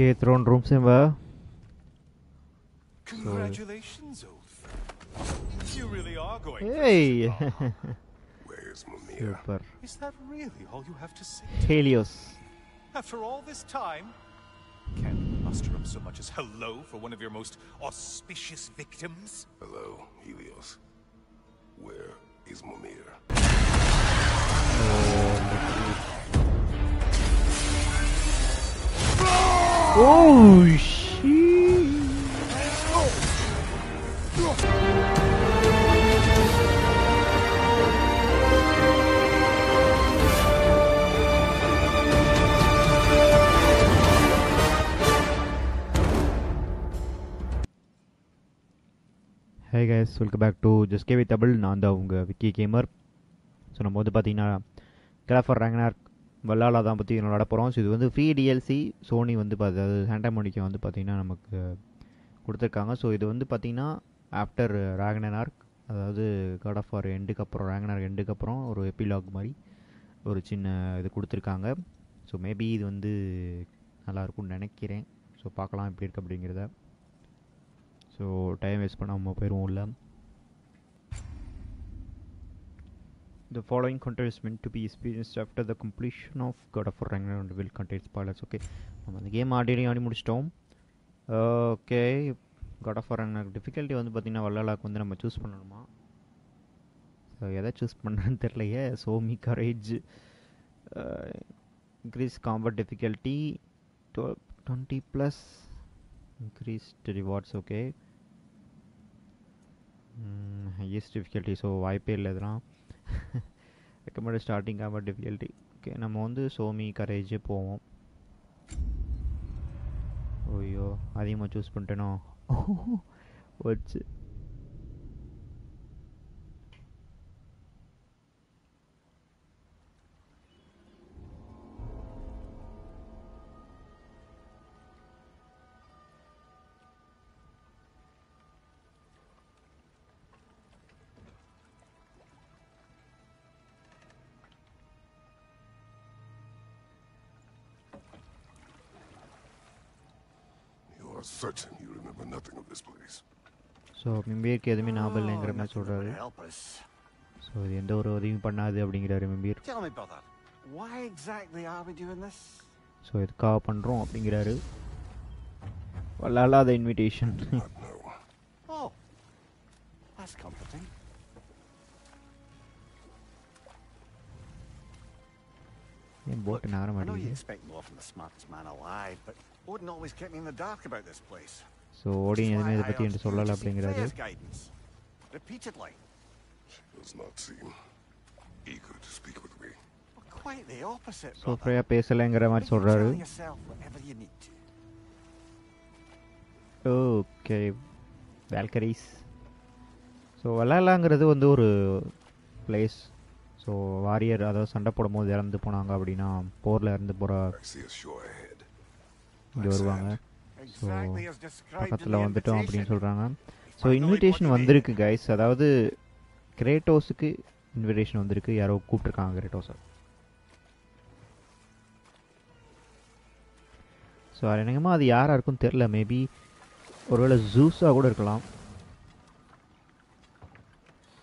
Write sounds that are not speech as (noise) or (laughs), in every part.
Okay, throne room Simba. Congratulations, Oath. You really are going. Hey! (laughs) Where's Mimir? Super. Is that really all you have to say? Helios. After all this time? Can't muster up so much as hello for one of your most auspicious victims? Hello, Helios. Where is Mimir? Oh, shit! Hey guys welcome back to just KV Tamil நான் தான் உங்கள் Vicky gamer so நம்ம வந்து பார்த்தீங்கன்னா கிராஃபர் ரேங்கனார்க் வல்லாலா தான் பற்றி விளாட போகிறோம் ஸோ இது வந்து ஃப்ரீ டிஎல்சி சோனி வந்து பார்த்து அதாவது சாண்டா வந்து பார்த்திங்கன்னா நமக்கு கொடுத்துருக்காங்க. ஸோ இது வந்து பார்த்திங்கன்னா ஆஃப்டர் ராகனனார்க் அதாவது காட் ஆஃப் ஆர் எண்டுக்கு அப்புறம் ராகனார் எண்டுக்கு அப்புறம் ஒரு எபிலாக் மாதிரி ஒரு சின்ன இது கொடுத்துருக்காங்க. ஸோ மேபி இது வந்து நல்லா இருக்கும்னு நினைக்கிறேன். ஸோ பார்க்கலாம் எப்படி இருக்குது அப்படிங்கிறத. ஸோ டைம் வேஸ்ட் பண்ணாமல் போயிடுவோம் உள்ள The following content is meant to be experienced after the completion of God of War Ragnarok and will contain spoilers. Okay, நம்ம அந்த கேம் ஆடி ஆடி முடிச்சிட்டோம். Okay god of war Ragnarok difficulty வந்து பார்த்திங்கன்னா வள்ளலாக்கு வந்து நம்ம சூஸ் பண்ணணுமா? ஸோ எதை சூஸ் பண்ணுறேன்னு தெரிலையே show me courage increase combat difficulty twenty plus increased rewards okay highest difficulty so வாய்ப்பே இல்லை இதெல்லாம். Recommend starting off difficulty okay நம்ம வந்து சோமி கரேஜ் போவோம். ஐயோ அதிகமாக சூஸ் பண்ணிட்டேனோ? (laughs) வச்சு மிம்பீருக்கு எதுவுமே ஞாபகம் இல்லைங்கிற மாதிரி nothing that சொல்கிறாரு would help us. ஸோ இது எந்த ஒரு உதவியும் பண்ணாது அப்படிங்கிறாரு மிம்பீர் Tell me, brother, why exactly are we doing this? So இதுக்காக பண்ணுறோம் அப்படிங்கிறாரு வல்லாத invitation Not know. Oh, that's comforting. ஏன் போட்டு நகர I know you மாட்டேங்குது expect more from the smartest man alive, but Odin always kept me in the dark about this place. So Odin எதுவுமே இதை பற்றி என்று சொல்லலை அப்படிங்கிறாரு. ஸோ ஃப்ரீயாக பேசலைங்கிற மாதிரி சொல்கிறாரு ஓகே வேல்கரிஸ் ஸோ வலாலாங்கிறது வந்து ஒரு பிளேஸ் ஸோ வாரியர் அதாவது சண்டை போடும் போது இறந்து போனாங்க அப்படின்னா போரில் இறந்து போகிற இங்கே வருவாங்க. In பக்கத்தில் வந்துட்டோம் அப்படின்னு. சொல்கிறாங்க ஸோ இன்விடேஷன் வந்திருக்கு கைஸ் அதாவது கிரேட்டோஸுக்கு இன்விடேஷன் வந்திருக்கு. யாரோ கூப்பிட்ருக்காங்க கிரேட்டோஸை ஸோ என்னங்கம்மா அது யாராக இருக்குன்னு தெரில மேபி ஒருவேளை ஜூஸாக கூட இருக்கலாம்.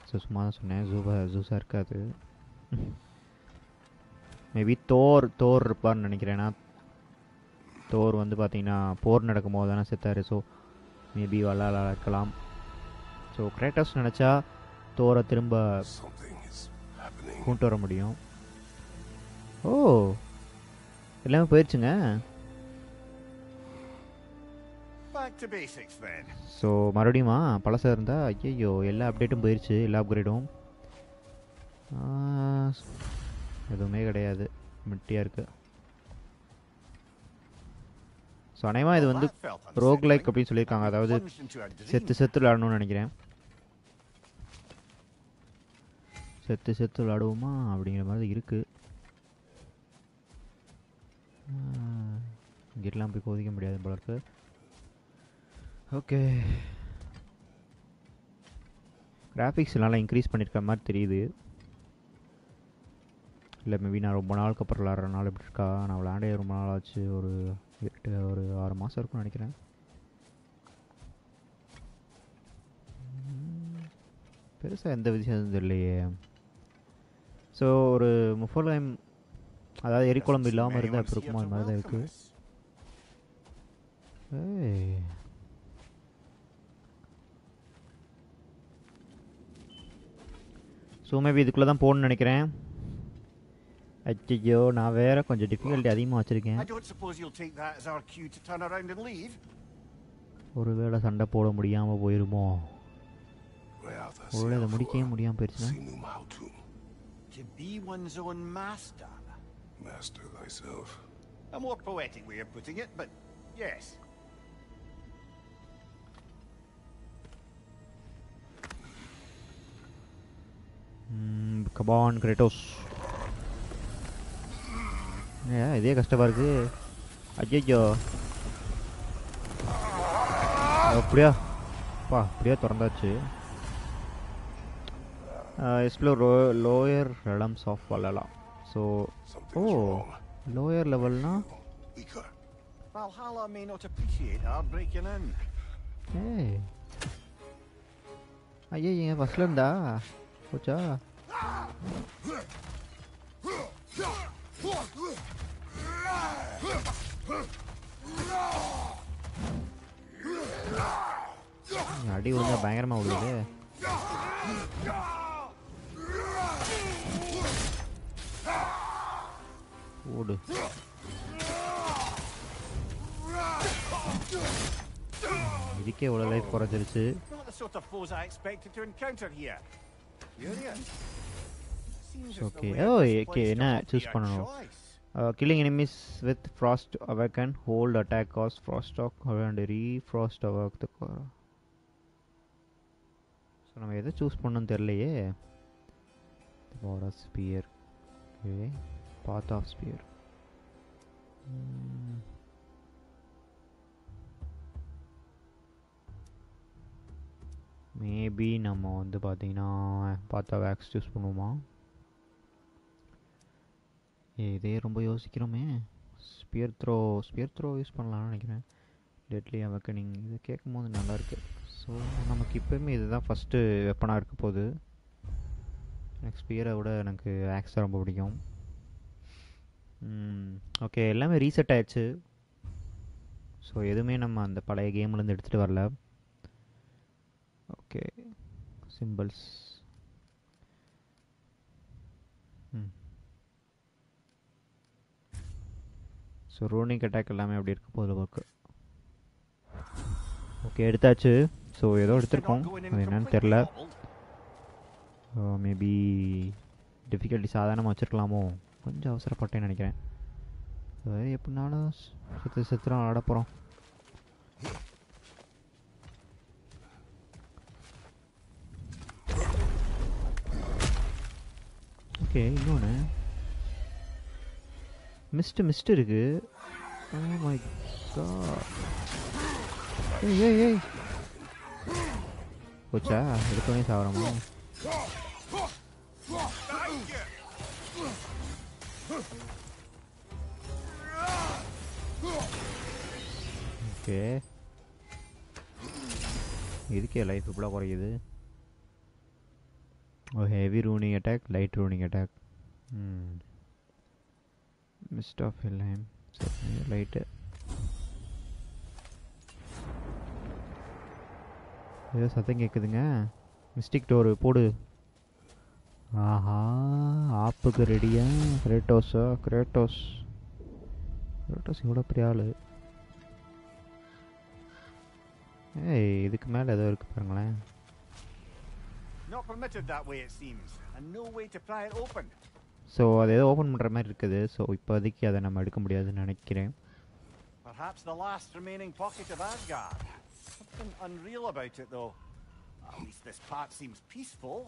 ஸோ சும்மா தான் சொன்னேன். ஜூபா ஜூஸாக இருக்காது. மேபி தோர் தோர் இருப்பார்னு நினைக்கிறேன். ஏன்னா தோர் வந்து பார்த்தீங்கன்னா போர் நடக்கும் போது தானே செத்தாரு. ஸோ மேபி வல்லால இருக்கலாம். ஸோ கிரேட்டஸ் நினச்சா தோரை திரும்ப. கொண்டு வர முடியும். ஓ எல்லாமே போயிடுச்சுங்க. ஸோ மறுபடியுமா பழசாக இருந்தால் ஐயையோ எல்லா அப்டேட்டும் போயிடுச்சு எல்லா அப்கிரேடும் எதுவுமே கிடையாது. மிட்டியாக இருக்குது ஸோ அநேகமாக இது வந்து ரோக் லைக் அப்படின்னு சொல்லியிருக்காங்க. அதாவது செத்து செத்து விளாடணும்னு நினைக்கிறேன். செத்து செத்து விளாடுவோமா அப்படிங்கிற மாதிரி இருக்கு. இங்கிட்டலாம் போய் கோதிக்க முடியாது போல இருக்கு. ஓகே. கிராஃபிக்ஸ் நல்லா இன்க்ரீஸ் பண்ணியிருக்க மாதிரி தெரியுது. இல்லை மேபி நான் ரொம்ப நாளுக்கு அப்புறம் விளாட்றனால இப்படி இருக்கா? நான் விளாண்டே ரொம்ப நாள் ஆச்சு. ஒரு கிட்ட ஒரு ஆறு மாதம் இருக்கும்னு நினைக்கிறேன். பெருசாக எந்த விஷயம் தெரியலையே. ஸோ ஒரு முஃபோலைம் அதாவது எரிக்குழம்பு இல்லாமல் இருந்தால் எப்படி இருக்குமா அது மாதிரி தான் இருக்குது ஏய். ஸோ மேபி இதுக்குள்ளே தான் போகணும்னு நினைக்கிறேன். ஐயோ நான் வேற கொஞ்சம் டிஃபிகல்ட்டி அதிகமாக வச்சுருக்கேன் I don't suppose you'll take that as our cue to turn around and leave? ஒருவேளை சண்டை போட முடியாமல் போயிருமோ Reatha ஒருவேளை இதை Siafu, முடிக்கவே முடியாமல் போயிடுச்சுன்னா Sinum Hautum, To be one's own master. master thyself. A more poetic way of putting it, but yes. கபான் Kratos ஏன் இதே கஷ்டமாக இருக்கு. ஐயோ அப்படியா? பா அப்படியே திறந்தாச்சு. Explore lower realms of Valhalla so oh. Lower லெவல்னா. Valhalla may not appreciate our breaking in. ஏய். ஐயா என் ஃபஸ்ட்டில் இருந்தா? போச்சா? அடி விழுந்தா பயங்கரமாக விழுது ஓடு இதுக்கே இவ்வளோ லைஃப் குறைஞ்சிருச்சு ஓகே ஓ ஓகே என்ன சூஸ் பண்ணணும் killing enemies with frost awaken hold attack cause frost awake and re frost awake the so நம்ம எதை சூஸ் பண்ணணும் தெரிலையே path of spear okay path of spear maybe நம்ம வந்து பார்த்தீங்கன்னா பார்த்தா வேக்ஸ் சூஸ் பண்ணுவோமா? இதே ரொம்ப யோசிக்கிறோமே. Spear throw spear throw use பண்ணலாம்னு நினைக்கிறேன். டெட்லி அவக்கனிங் இது கேட்கும் போது நல்லாயிருக்கு ஸோ நமக்கு இப்போயுமே இதுதான் ஃபஸ்ட்டு வெப்பனாக இருக்க போகுது. எனக்கு ஸ்பியரை விட எனக்கு ஆக்ஸ் தான் ரொம்ப பிடிக்கும். ஓகே எல்லாமே ரீசெட் ஆயிடுச்சு. ஸோ எதுவுமே நம்ம அந்த பழைய கேம்லேருந்து எடுத்துகிட்டு வரல. Okay simples so runic attack எல்லாமே அப்படி இருக்க போதில் ஒர்க்கு ஓகே எடுத்தாச்சு. ஸோ ஏதோ எடுத்திருக்கோம். அது என்னன்னு தெரில மேபி டிஃபிகல்ட்டி சாதாரணமாக வச்சுருக்கலாமோ? கொஞ்சம் அவசரப்பட்டேன்னு நினைக்கிறேன். எப்படினாலும் செத்து செத்துலாம் ஆட போகிறோம் ஓகே இன்னொன்று mist mist Oh my god. ¡Ey, ey, ey! Escucha, ¿qué con esa ahora, mano? Okay இதுக்கே லைஃப் இப்படிலாம் குறையுது ஓ heavy runic attack light runic attack mist of Helheim சரி லைட்டு ஏதோ சத்தம் கேட்குதுங்க மிஸ்டிக் டோரு போடு. ஆஹா ஆப்புக்கு ரெடியா கிரேட்டோஸா கிரேட்டோஸ் கிரேட்டோஸ் இவ்வளோ பெரிய ஆள்? ஏய் இதுக்கு மேலே ஏதோ இருக்கு பாருங்களேன். Not permitted that way, it seems, and no way to pry it open. So அது ஏதோ ஓப்பன் பண்ணுற மாதிரி இருக்குது ஸோ இப்போதைக்கு அதை நம்ம எடுக்க முடியாதுன்னு நினைக்கிறேன் Perhaps the last remaining pocket of Asgard. Something unreal about it, though. At least this part seems peaceful.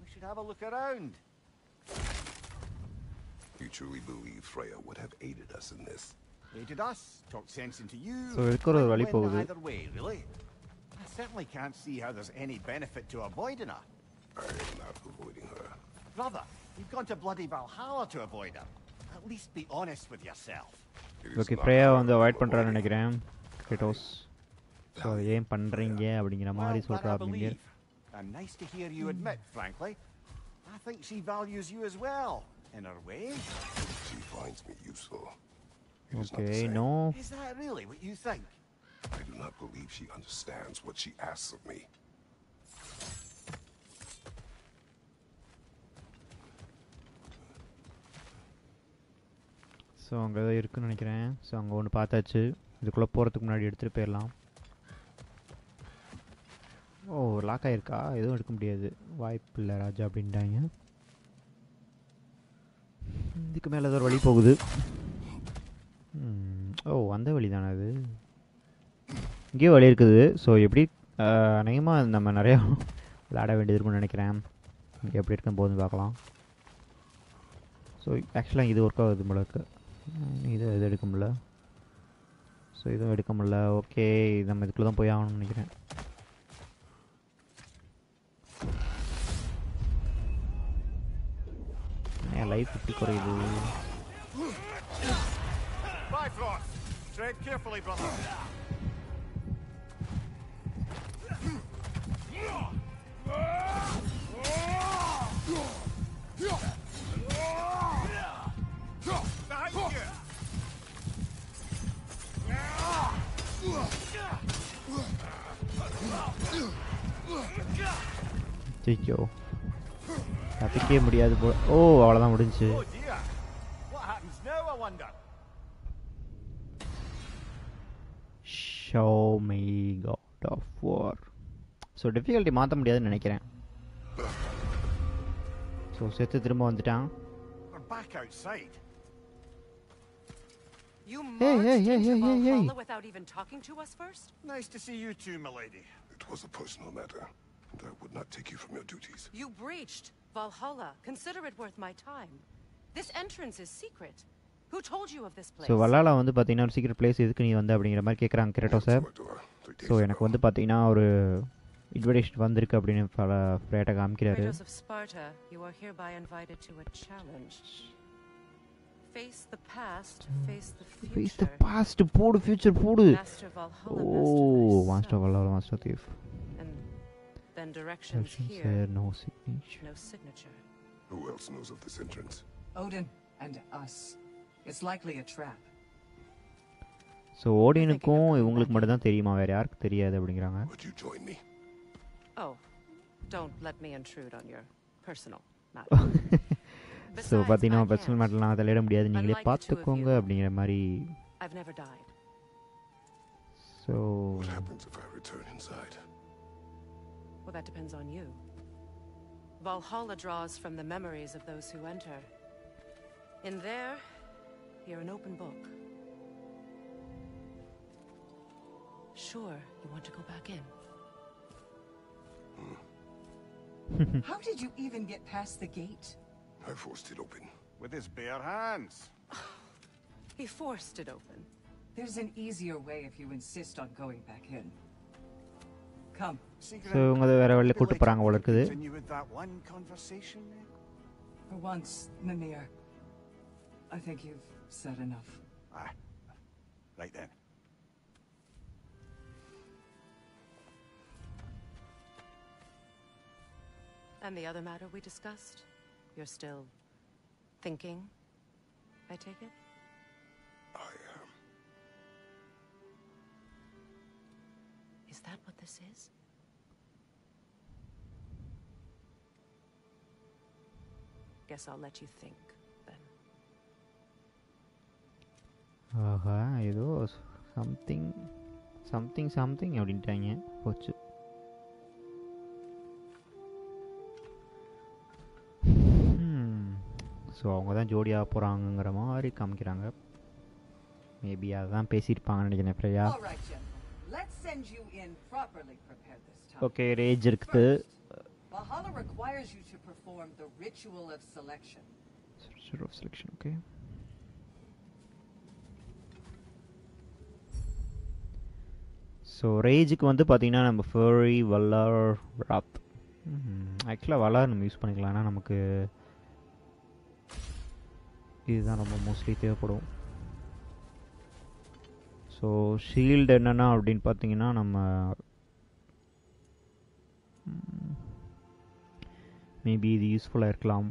We should have a look around. You truly believe Freya would have aided us in this? Aided us, talked sense into you. So இருக்கிற ஒரு might வழி win போகுது. Either way, really. I certainly can't see how there's any benefit to avoiding her. I am not avoiding her. Brother, you've gone to bloody Valhalla to avoid her. At least be honest with yourself. It is okay not Freya her வந்து who avoid will பண்ணுறான்னு wait. நினைக்கிறேன் Kratos so அதை ஏன் பண்ணுறீங்க அப்படிங்கிற மாதிரி Well, that சொல்கிறா I அப்படிங்க believe. And nice to hear you admit, frankly. I think she values you as well, in her way. She finds me useful. It is not okay the same. No Is that really what you think? I do not believe she understands what she asks of me. So அங்கே தான் இருக்குன்னு நினைக்கிறேன். So அங்கே ஒன்று பார்த்தாச்சு. இதுக்குள்ளே போகிறதுக்கு முன்னாடி எடுத்துகிட்டு போயிடலாம் ஓ லாக் ஆகிருக்கா எதுவும் எடுக்க முடியாது. வாய்ப்பு இல்லை ராஜா அப்படின்ட்டாங்க. இதுக்கு மேலே ஏதோ ஒரு வழி போகுது. ஓ அந்த வழி தானே அது? இங்கேயும் வழி இருக்குது. ஸோ எப்படி அநேகமாக நம்ம நிறையா விளையாட வேண்டியது இருக்கும்னு நினைக்கிறேன். இங்கே எப்படி இருக்கும் போதுன்னு பார்க்கலாம். ஸோ ஆக்சுவலாக இது ஒர்க் ஆகுது மிளகு இது இது எடுக்க முடில ஸோ இதுவும் எடுக்க முடில ஓகே நம்ம இதுக்குள்ளே தான் போய் ஆகணும்னு நினைக்கிறேன் என் லைஃப் இப்படி குறையுது Bifrost! Tread carefully, brother. ஜெயிக்கோ தப்பிக்கவே முடியாது போ ஓ அவ்வளோதான் முடிஞ்சுச்சு Oh dear. What happens now, I wonder? Show my God of war so difficulty மாற்ற முடியாதுன்னு நினைக்கிறேன் ஸோ செத்து திரும்ப வந்துட்டான் We're back outside. You Hey, marched hey, hey, into hey, hey, hey. Valhalla without even talking to us first? Nice to see you too, milady. It was a personal matter, and I would not take you from your duties. You breached Valhalla. Consider it worth my time. This entrance is secret. Who told you of this place? So வல்லாலா வந்து பார்த்தீங்கன்னா ஒரு சீக்கிரம் place எதுக்கு நீ வந்து அப்படிங்கிற மாதிரி கேட்குறாங்க கிரேட்டோ sir To my door three days so எனக்கு ago. வந்து பார்த்தீங்கன்னா ஒரு இன்விடேஷன் வந்திருக்கு அப்படின்னு பல ஃப்ரேட்டை காமிக்கிறாரு Kratos of Sparta, you are hereby invited to a challenge. Face the past, face the face the future. Past போடு ஃபியூச்சர் போடு Master Valhalla, O master master myself. வல்லாலா master thief And then directions here, no signature no signature. Who else knows of this entrance? Odin and us. It's likely a trap. So ஓடியனுக்கும் இவங்களுக்கு மட்டும் தான் தெரியுமா வேறு யாருக்கு தெரியாது அப்படிங்கிறாங்க Would you join me? Oh, don't let me intrude on your personal matter. பார்த்தீங்கன்னா I personal. மேட்டர்லாம் தலையிட முடியாது நீங்களே you. அப்படிங்கிற மாதிரி I've never died. So What happens if I return inside? Well, that depends on you. Valhalla draws from the memories of those who enter. In there, you're an open book. Sure, you want to go back in. Hmm. How did you even get past the gate? I forced it open. With his bare hands. (sighs) He forced it open. There's an easier way if you insist on going back in. Come. Secret so இவங்க அதை வேறு வழியில் Would கூட்டு like போகிறாங்க to போல இருக்குது Continue with that one conversation then? For once, Mimir. I think you've said enough. Ah, right then. And the other matter we discussed? You're still thinking, I take it? that what this is? Guess I'll let you think, then. ஆஹா ஏதோ something something something அப்படின்ட்டாங்க போச்சு so அவங்க தான் ஜோடியாக போகிறாங்கங்கிற மாதிரி காமிக்கிறாங்க maybe அதான் பேசியிருப்பாங்கன்னு நினைக்கிறேன் ஃப்ரையா Send you in properly prepared this time. Okay rage இருக்குது Valhalla requires you to perform the ritual of selection. Selection okay so ரேஜுக்கு வந்து பார்த்தீங்கன்னா நம்ம ஃபேரி வல்லார் ராத் ஆக்சுவலாக வல்லார் நம்ம யூஸ் பண்ணிக்கலாம் ஆனால் நமக்கு இதுதான் ரொம்ப மோஸ்ட்லி தேவைப்படும் ஸோ ஷீல்டு என்னென்னா அப்படின்னு பார்த்தீங்கன்னா நம்ம மேபி இது யூஸ்ஃபுல்லாக இருக்கலாம்.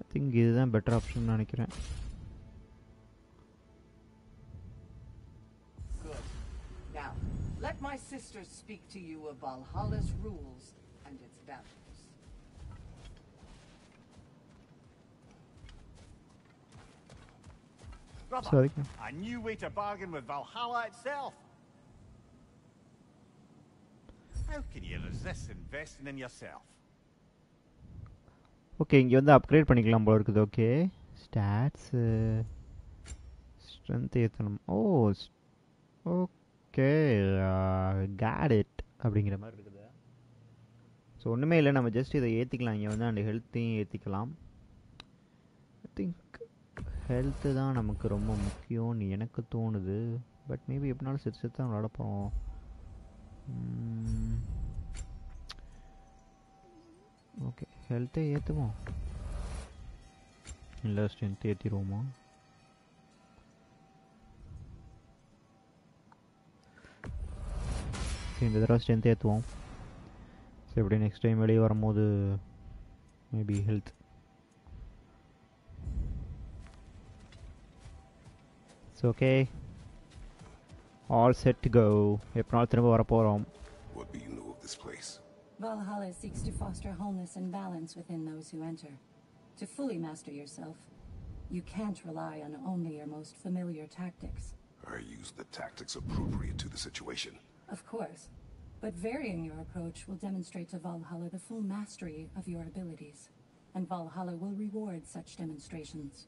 ஐ திங்க் இதுதான் பெட்டர் ஆப்ஷன் நினைக்கிறேன். let my sisters speak to you of Valhalla's rules and its values. Brother, Sorry. a new way to bargain with Valhalla itself. How can you resist investing in yourself? Okay இங்கே வந்து upgrade பண்ணிக்கலாம் போல இருக்குது okay stats strength ஏற்றணும் ஓ okay get it அப்படிங்கிற மாதிரி இருக்குது. So ஒன்றுமே இல்லை. நம்ம ஜஸ்ட் இதை ஏற்றிக்கலாம் இங்கே வந்து அந்த ஹெல்த்தையும் ஏற்றிக்கலாம் ஐ திங்க் ஹெல்த்து தான் நமக்கு ரொம்ப முக்கியம்னு எனக்கு தோணுது. பட் மேபி எப்படினாலும் செத்து செத்து தான் விளாட போகிறோம் ஓகே ஹெல்த்தை ஏற்றுவோம் இல்லை ஸ்ட்ரென்த் ஏற்றிடுவோமா இந்த தடவை ஸ்ட்ரென்த் ஏற்றுவோம் சரி எப்படி நெக்ஸ்ட் டைம் வெளியே வரும்போது maybe health it's okay all set கோ எப்படினாலும் திரும்ப வர போகிறோம் What do you know of this place? Valhalla seeks to foster wholeness and balance within those who enter. To fully master yourself, you can't rely on only your most familiar tactics. I use the tactics appropriate to the situation. Of course, but varying your approach will demonstrate to Valhalla the full mastery of your abilities, and Valhalla will reward such demonstrations.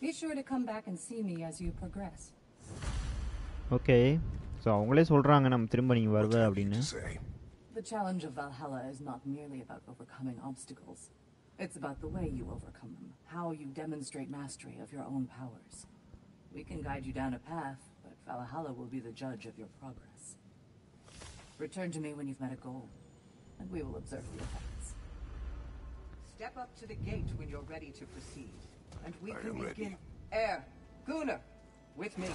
Be sure to come back and see me as you progress. Okay so அவங்களே சொல்கிறாங்க நம்ம திரும்ப நீங்கள் What வருவ have you அப்படின்னு to say? The challenge of Valhalla is not merely about overcoming obstacles. It's about the way you overcome them, how you demonstrate mastery of your own powers. We can guide you down a path, but Valhalla will be the judge of your progress. Return to me when you've met a goal, and we will observe the effects. Step up to the gate when you're ready to proceed, and we I can am ready. begin. Eir, Gunnr, with me.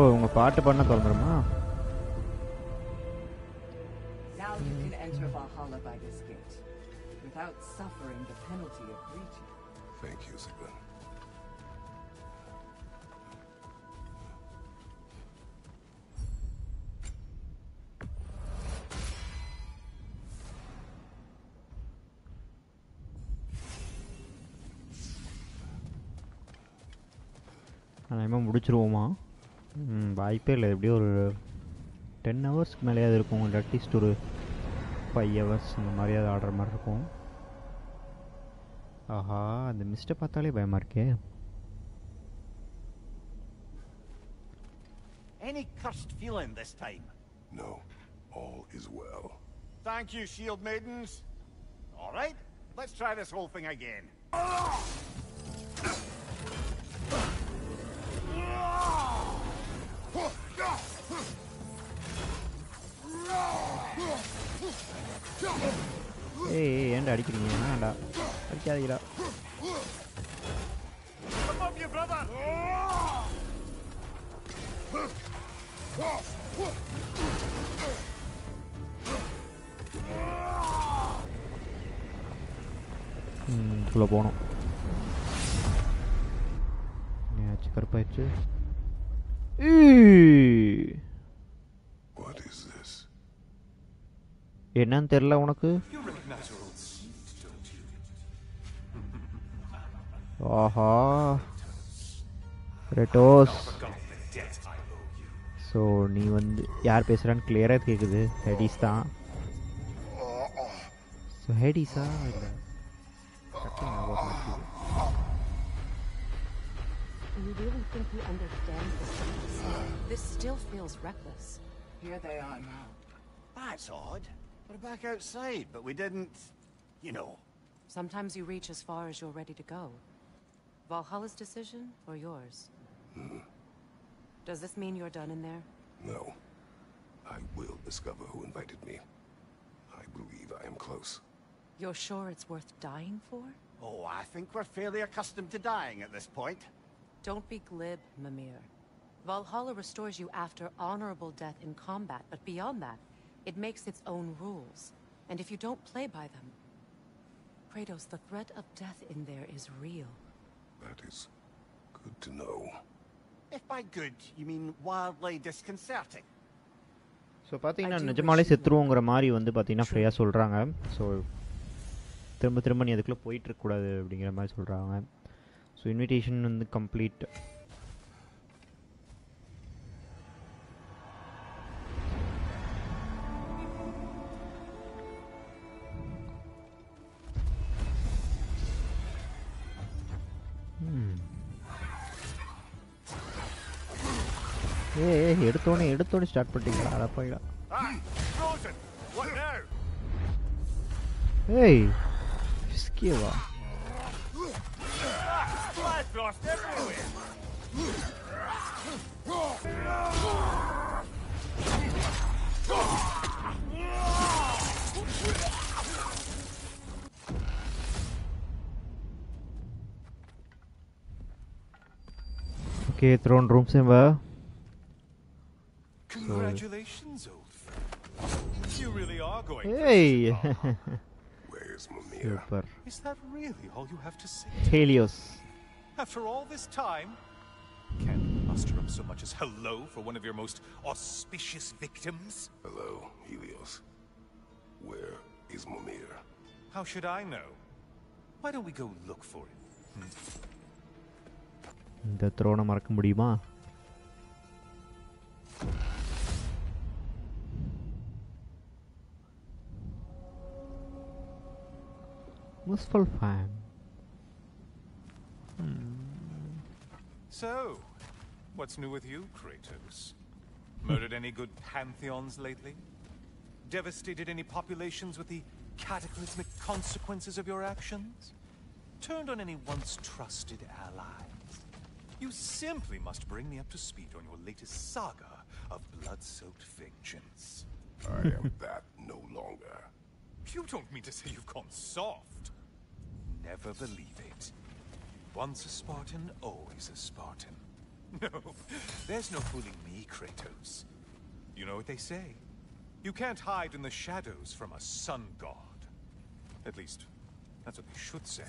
ஓ உங்கள் பாட்டு பண்ண திறந்துருமா Now you can enter Valhalla by this gate, without suffering the penalty of breaching. Thank you, Sigmund. அதேமாதிரி முடிச்சிருவோமா வாய்ப்பே இல்லை எப்படியும் ஒரு ten ஹவர்ஸ்க்கு மேலேயாவது இருக்கும் இல்லை அட்லீஸ்ட் ஒரு ஃபைவ் ஹவர்ஸ் அந்த மாதிரியாவது ஆடுற மாதிரி இருக்கும் ஆஹா அந்த மிஸ்ட்டை பார்த்தாலே பயமாக இருக்கே Any cursed feeling this time? No, all is well. Thank you, shield maidens. All right, let's try this whole thing again. (laughs) ஏய் ஏய், ஏன்டா அடிக்கிறீங்க வேண்டாம் அடிக்காதீங்களா Above you, brother! ம் இதுக்குள்ளே போகணும் ஏச்சு கருப்பாயிடுச்சு என்னன்னு தெரில உனக்கு You recognize your old seat, don't you? Aha ரெட்டோஸ் Forgotten the debt I owe you. So நீ வந்து யார் பேசுகிறான்னு கிளியராக கேட்குது ஹெடிஸ் தான் ஸோ ஹெடிஸா இல்லை டக்குனு ஞாபகம் மாட்டேங்குது. You really think he understands this? This still feels reckless. Here they are now. That's odd. We're back outside, but we didn't, you know. Sometimes you reach as far as you're ready to go. Valhalla's decision or yours? Hmm. Does this mean you're done in there? No. I will discover who invited me. I believe I am close. You're sure it's worth dying for? Oh, I think we're fairly accustomed to dying at this point. Don't be glib, Mimir. Valhalla restores you after honorable death in combat, but beyond that, it makes its own rules. And if you don't play by them... Kratos, the threat of death in there is real. That is good to know. If by good, you mean wildly disconcerting. So பார்த்தீங்கன்னா I do நிஜமாலே wish you செத்துருவோங்கிற மாதிரி வந்து பார்த்தீங்கன்னா True. ஃப்ரேயாக சொல்கிறாங்க so திரும்ப திரும்ப நீ அதுக்குள்ளே போயிட்டுருக்கக்கூடாது அப்படிங்கிற மாதிரி சொல்கிறாங்க ஸோ இன்விடேஷன் வந்து கம்ப்ளீட் எடுத்தோடனே எடுத்தோடனே ஸ்டார்ட் பண்ணிட்டீங்களா அதை போயிடா Ah! Frozen! What now? ஏய் விஸ்கியவா Blood frost everywhere! Okay thrown room Seva Congratulations, old friend. You really are going ஏய் this (laughs) far. Where's Mimir? Super Is that really all you have to say? ஹேலியோஸ் After all this time, can't muster up so much as hello for one of your most auspicious victims? Hello, Helios. Where is Mimir? How should I know? Why don't we go look for him? இந்த த்ரோனை மறக்க முடியுமா Wistful fam. Hmm. So, what's new with you, Kratos? Murdered any good pantheons lately? Devastated any populations with the cataclysmic consequences of your actions? Turned on any once trusted allies? You simply must bring me up to speed on your latest saga of blood-soaked vengeance. I am that no longer. You don't mean to say you've gone soft? Never believe it. Once a Spartan, always a Spartan. No, (laughs) there's no fooling me, Kratos. You know what they say. You can't hide in the shadows from a sun god. At least, that's what they should say.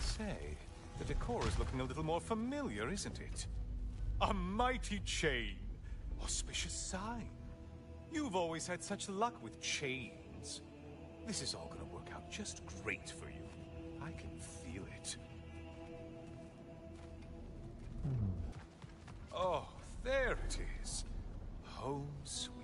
Say, the decor is looking a little more familiar, isn't it? A mighty chain. Auspicious sign. You've always had such luck with chains. This is all gonna work out just great for you. I can feel it. Hmm. Oh, there it is. Home sweet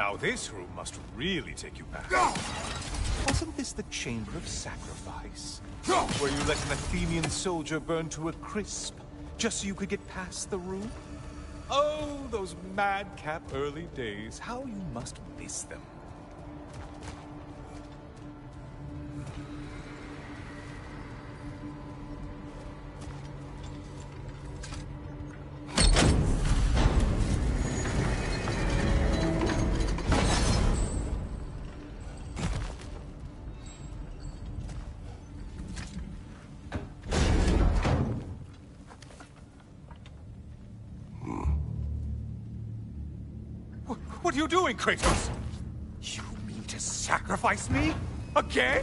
Now this room must really take you back. Wasn't this the Chamber of Sacrifice? Where you let an Athenian soldier burn to a crisp, just so you could get past the room? Oh, those madcap early days. How you must miss them. Kratos? You mean to sacrifice me? Again?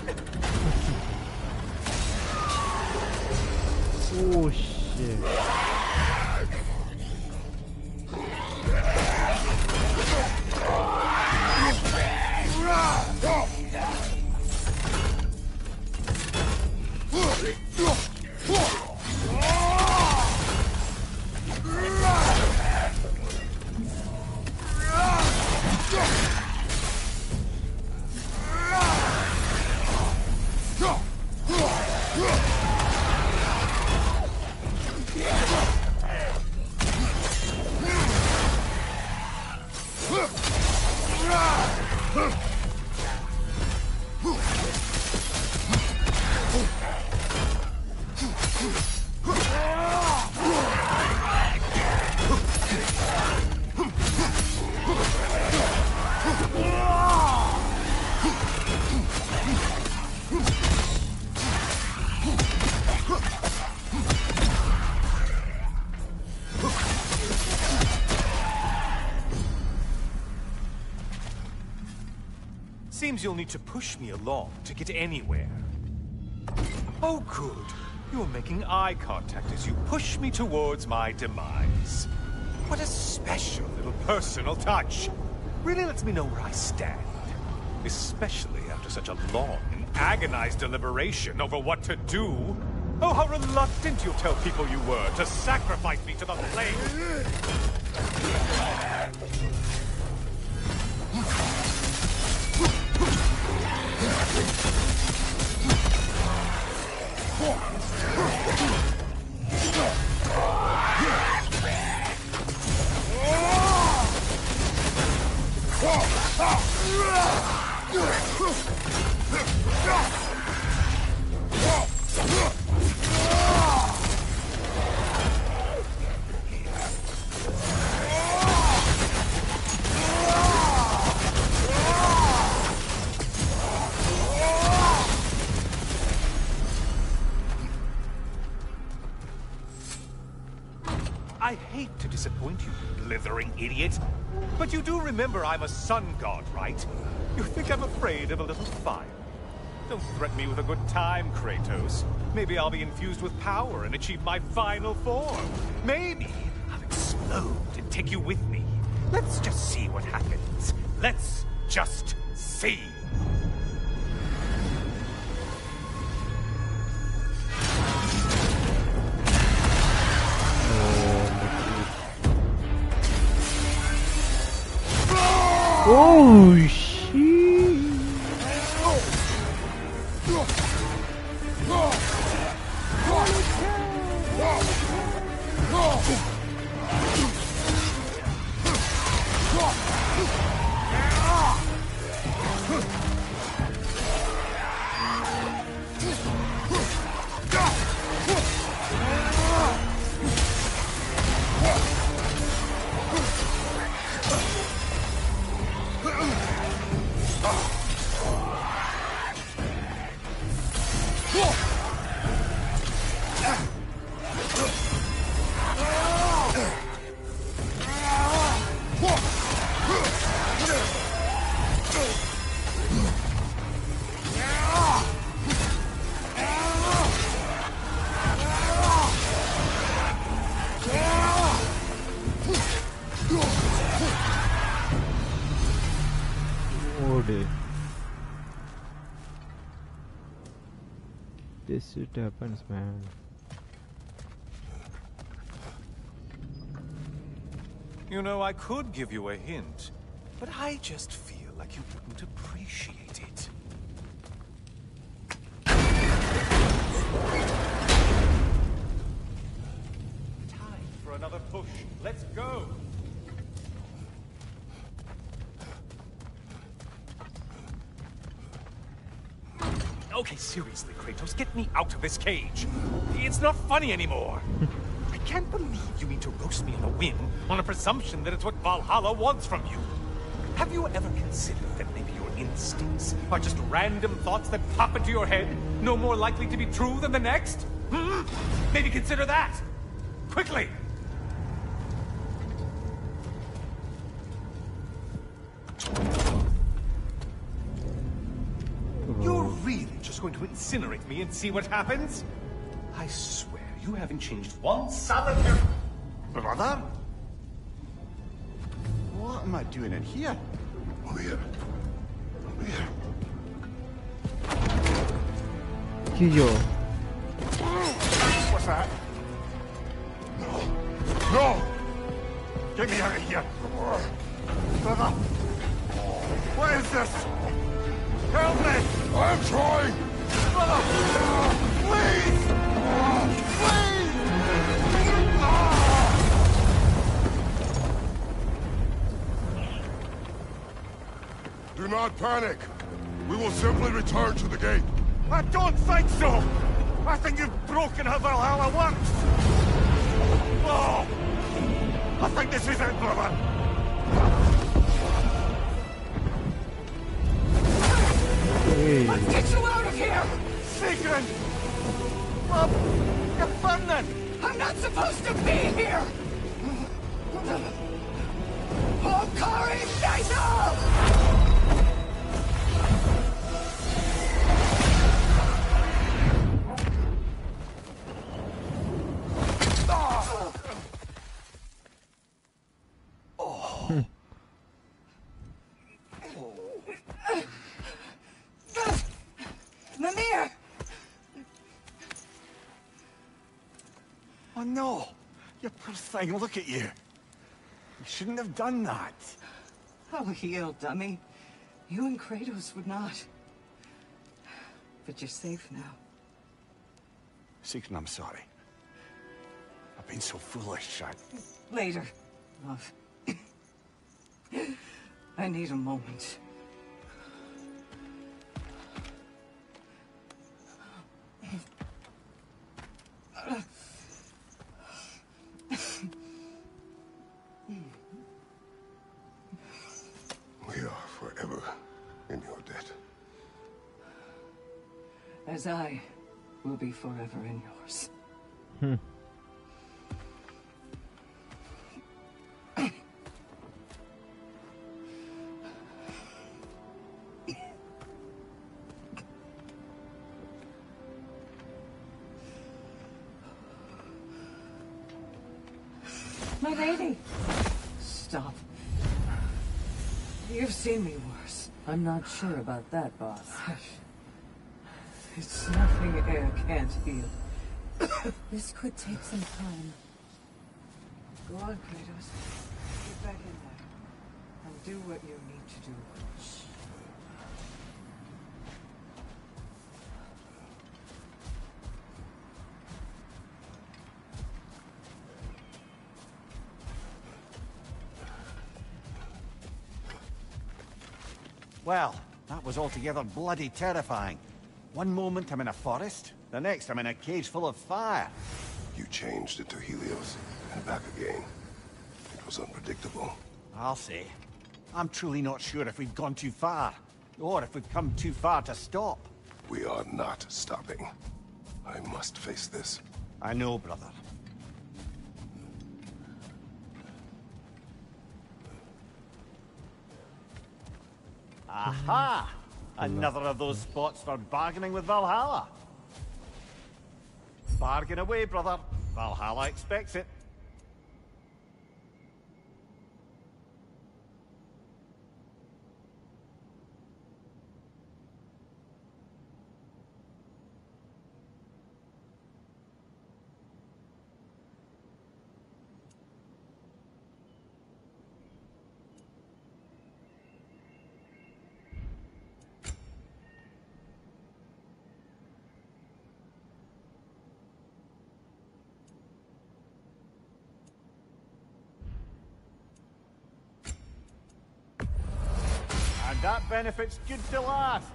Oh shit. Seems you'll need to push me along to get anywhere. Oh, good. You're making eye contact as you push me towards my demise. What a special little personal touch. Really lets me know where I stand. Especially after such a long and agonized deliberation over what to do. Oh, how reluctant you'll tell people you were to sacrifice me to the flames. I idiot. But you do remember I'm a sun god, right? You think I'm afraid of a little fire? Don't threaten me with a good time, Kratos. Maybe I'll be infused with power and achieve my final form. Maybe I'll explode and take you with me. Let's just see what happens. Let's just see. Oh man. You know, I could give you a hint, but I just feel like you wouldn't appreciate it. Time for another push. Let's go! Okay, seriously, Kratos, get me out of this cage. It's not funny anymore. (laughs) I can't believe you mean to roast me on a whim on a presumption that it's what Valhalla wants from you. Have you ever considered that maybe your instincts are just random thoughts that pop into your head, no more likely to be true than the next? Hmm? Maybe consider that. Quickly! Incinerate me and see what happens? I swear, you haven't changed one solitary... Brother? What am I doing in here? We're... We're... ஐயோ What's that? No! No! Get me out of here! Brother! What is this? Help me! I'm trying! Panic! We will simply return to the gate. I don't think so! I think you've broken how Valhalla works! Oh! I think this is it, brother! Let's get you out of here! Sigrun! Bob! You're burning! I'm not supposed to be here! Oh, Hokari Naito! Thing, look at you! You shouldn't have done that. Oh, heal, dummy. You and Kratos would not. But you're safe now. Sigrun, I'm sorry. I've been so foolish. I... Later, love. (coughs) I need a moment. As I will be forever in yours. Hmm. My lady! Stop. You've seen me worse. I'm not sure about that, boss. It's nothing Eir can't heal. This could take some time. Go on, Kratos. Get back in there. And do what you need to do. Well, that was altogether bloody terrifying. One moment I'm in a forest, the next I'm in a cage full of fire. You changed into Helios and back again. It was unpredictable. I'll say. I'm truly not sure if we've gone too far, or if we've come too far to stop. We are not stopping. I must face this. I know, brother. Aha! Another of those spots for bargaining with Valhalla. Bargain away, brother. Valhalla expects it. And that benefit's good to last.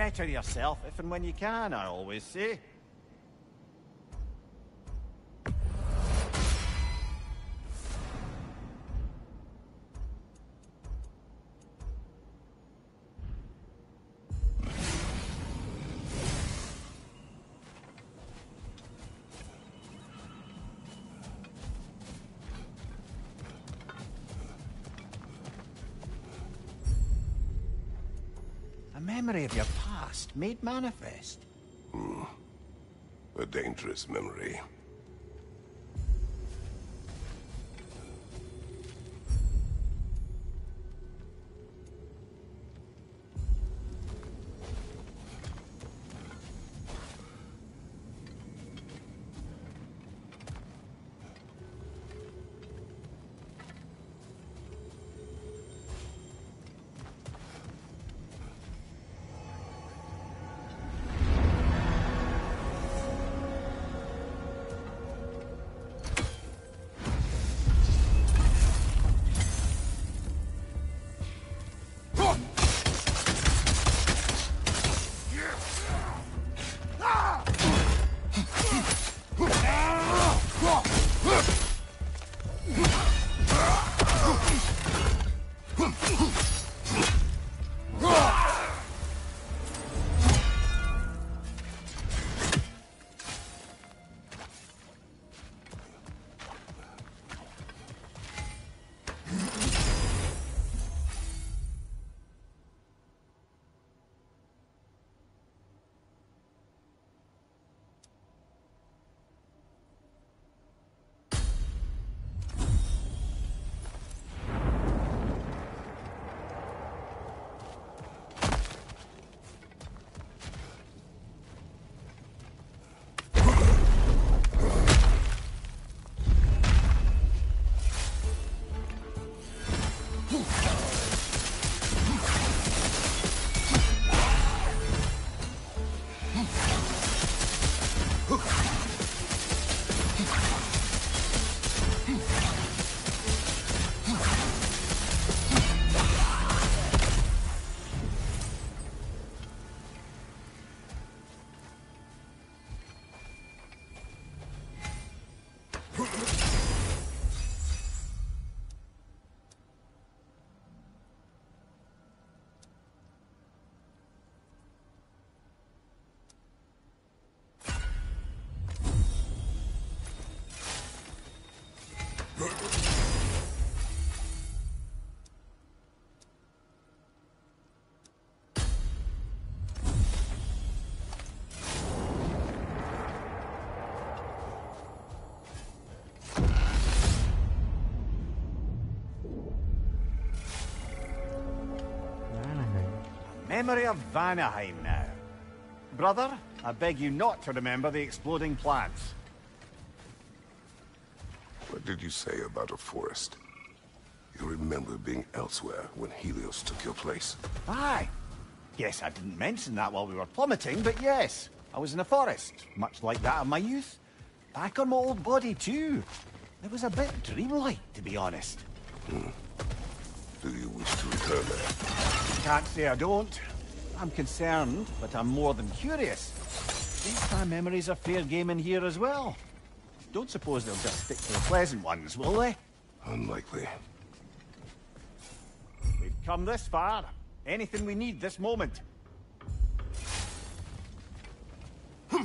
Better yourself if and when you can, I always say. A memory of your past made manifest. Hmm. A dangerous memory. Memory of Vanaheim now. Brother, I beg you not to remember the exploding plants. What did you say about a forest? You remember being elsewhere when Helios took your place? Aye. Yes, I didn't mention that while we were plummeting, but yes. I was in a forest, much like that of my youth. Back on my old body, too. It was a bit dreamlike, to be honest. Hmm. Do you wish to return there? Can't say I don't. I'm concerned, but I'm more than curious. Guess my memories are fair game in here as well. Don't suppose they'll just stick to the pleasant ones, will they? Unlikely. We've come this far. Anything we need this moment. Hmm.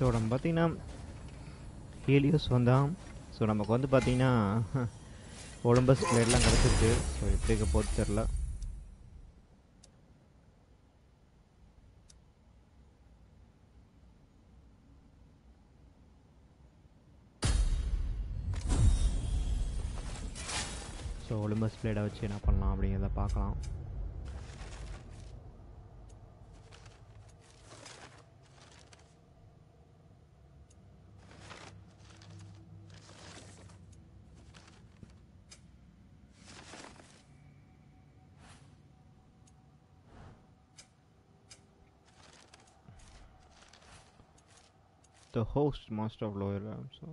So நம்ம பார்த்தீங்கன்னா Helios வந்தான். So நமக்கு வந்து பார்த்தீங்கன்னா (laughs) Olympus பிளேட்லாம் கிடச்சிருக்கு. So எப்படி இருக்க போது தெரில ஸோ ஒலிம்பஸ் பிளேடை வச்சு என்ன பண்ணலாம் அப்படிங்கிறத பார்க்கலாம். host most of RAM. so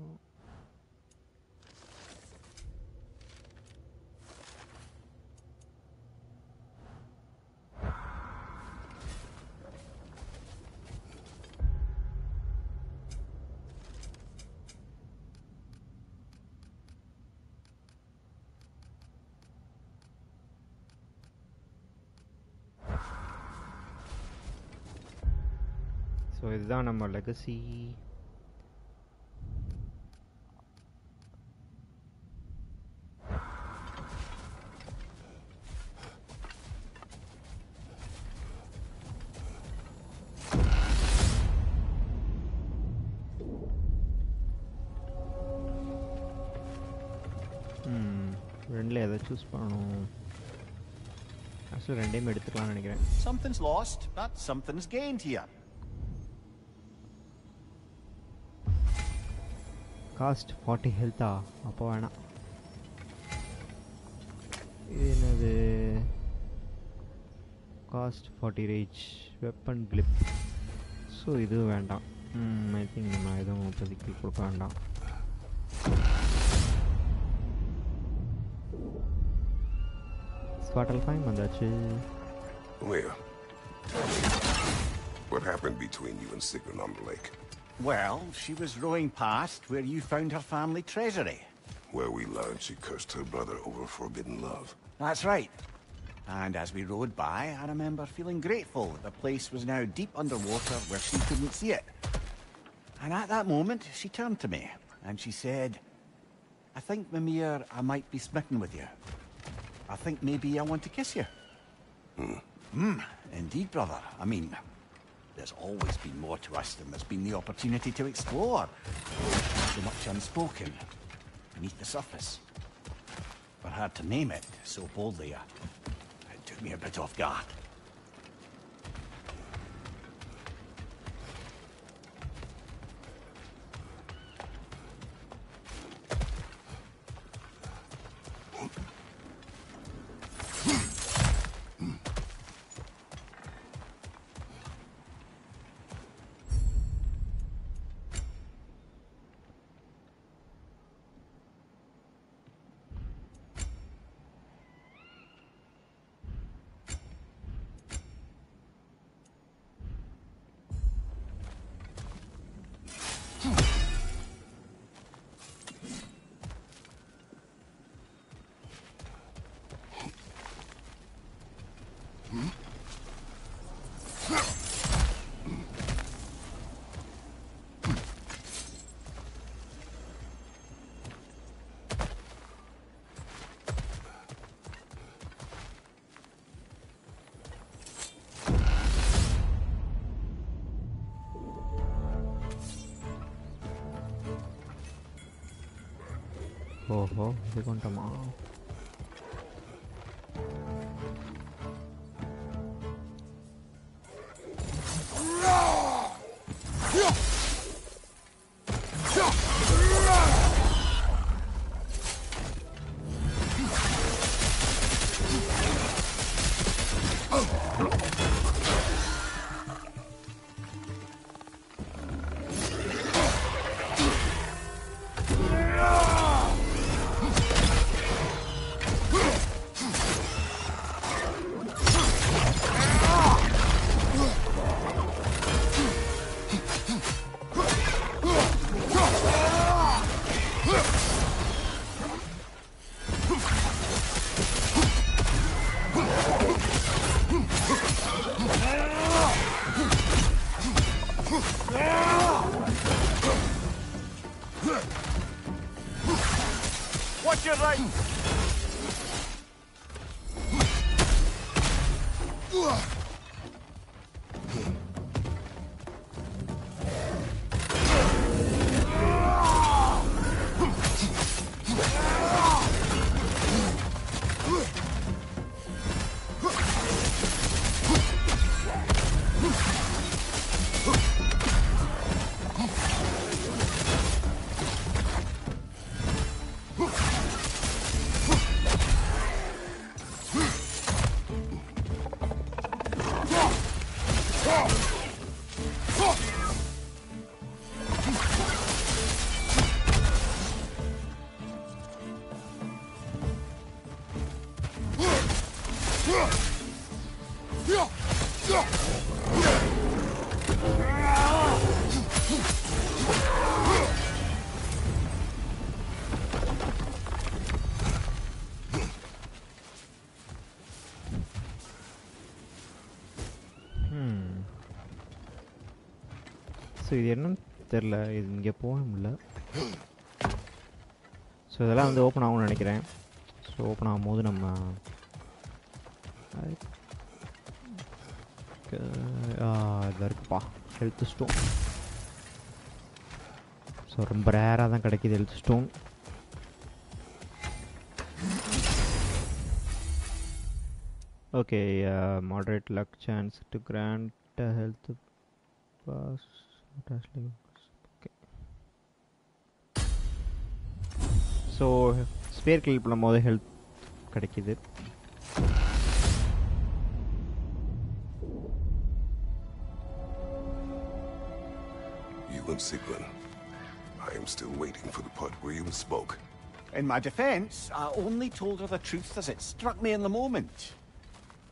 So is that on my legacy. Choose பண்ணணும். ஆக்சுவலி ரெண்டையுமே எடுத்துக்கலாம்னு நினைக்கிறேன். Something's lost, but something's gained here. Cost forty ஹெல்த்தா அப்போ வேணாம். இது என்னது? Cost forty rage weapon clip so இது வேண்டாம். ஐ திங்க் நம்ம எதுவும் இப்போதைக்கு கொடுக்க வேண்டாம். what what happened between you and Sigrun on the lake? Well, she was rowing past where you found her family treasury. Where we learned she cursed her brother over forbidden love. That's right. And as we rode by, I remember feeling grateful that the place was now deep underwater where she couldn't see it. And at that moment, she turned to me, and she said, I think, Mimir, I might be smitten with you. I think maybe I want to kiss you. Hmm, indeed, brother. I mean, there's always been more to us than there's been the opportunity to explore. So much unspoken, beneath the surface. But hard to name it so boldly. uh, It took me a bit off guard. 好，你先干干嘛、啊？so இது என்னன்னு தெரில இது இங்கே போக முடியல. So இதெல்லாம் வந்து open ஆகும்னு நினைக்கிறேன். ஸோ ஓப்பன் ஆகும்போது நம்ம இதாக இருக்குப்பா. ஹெல்த் ஸ்டோன் ஸோ ரொம்ப ரேராக தான் கிடைக்கிது health stone okay moderate luck chance to grant a health pass. So spare kill பண்ணும்போது ஹெல்த் கிடைக்கிது You and Sigrun. I am still waiting for the part where you spoke. In my defense, I only told her the truth as it struck me in the moment.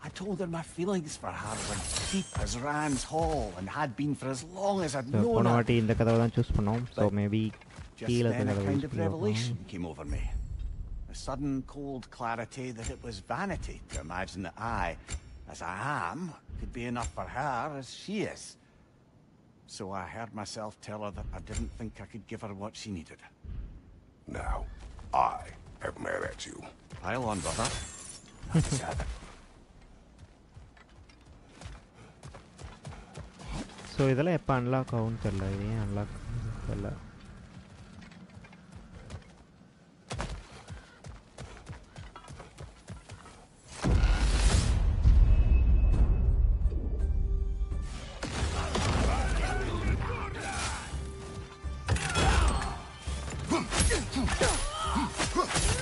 I told her my feelings for her were deep as Rán's Hall and had been for as long as I'd so known her. so maybe just then a kind of revelation came over me. A sudden cold clarity that it was vanity to imagine that I, as I am, could be enough for her as she is. So I heard myself tell her that I didn't think I could give her what she needed. Now, I have mad at you. Pile on, brother. (laughs) So இதெல்லாம் எப்போ unlock ஆகும்னு தெரில இது ஏன் unlock தெரில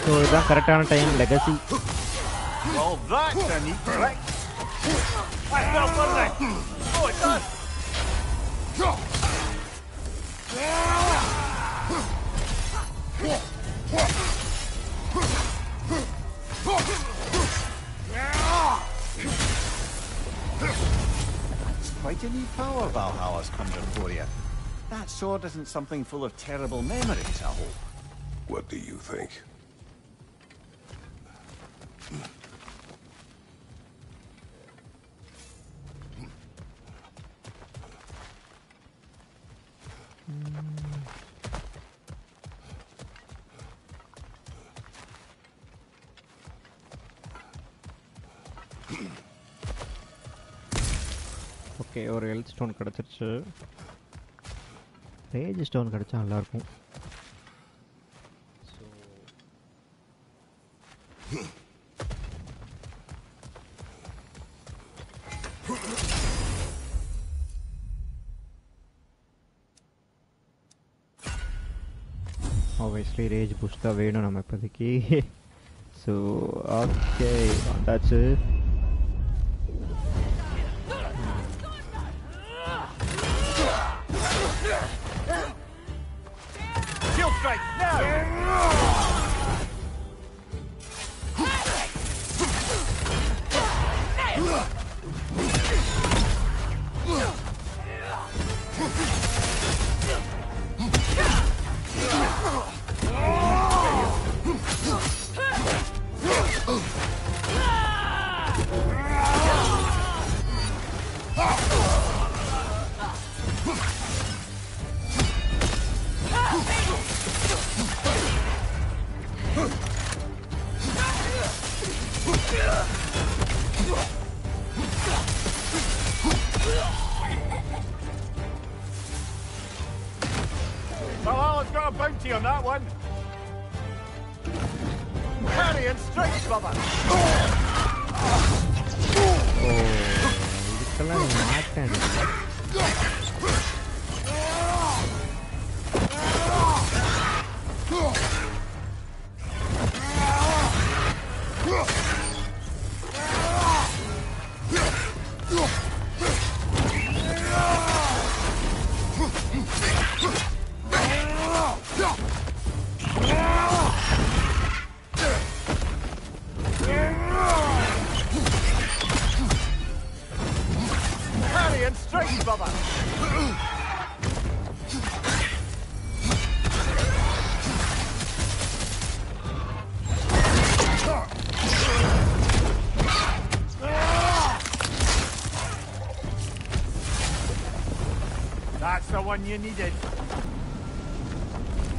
so இதுதான் கரெக்டான time legacy Well, that's a neat trick. I fell for. Oh, it does. It's quite a new power Valhalla's conjured for you. That sword isn't something full of terrible memories, I hope. What do you think? ஒரு health stone கிடச்சிருச்சு rage stone கிடச்சா நல்லாயிருக்கும் obviously rage boost தான் வேணும் நம்ம இப்போதைக்கு so okay வந்தாச்சு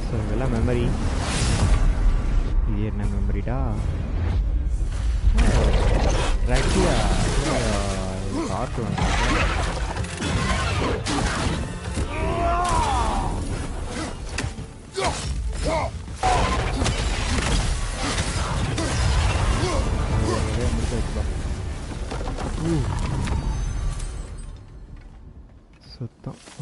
so இதெல்லாம் மெமரி இது என்ன மெமரிடா ரஷ்யா கார்ட்டூன் சுத்தம் life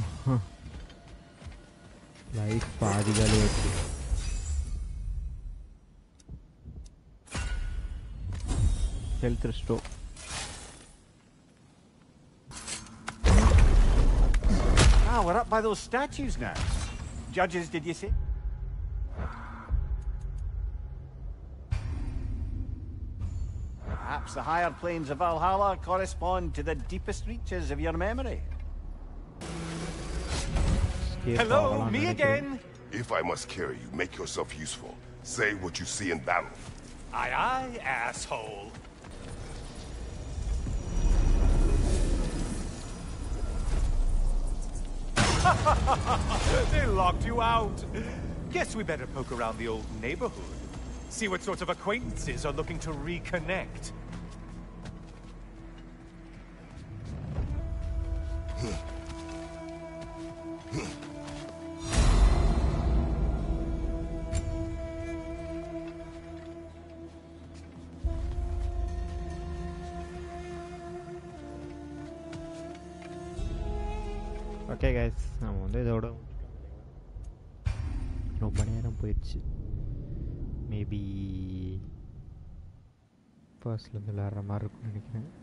health restore. Ah, we're up by those statues now. Judges, did you see? Perhaps the higher planes of Valhalla correspond to the deepest reaches of your memory. Hello, me again! If I must carry you, make yourself useful. Say what you see in battle. Aye, aye, asshole. (laughs) they locked you out. Guess we better poke around the old neighborhood. See what sorts of acquaintances are looking to reconnect. Okay guys நம்ம வந்து இதோட ரொம்ப நேரம் போயிடுச்சு. Maybe ஃபர்ஸ்ட்லேருந்து விளாட்ற மாதிரி இருக்கும்னு நினைக்கிறேன்.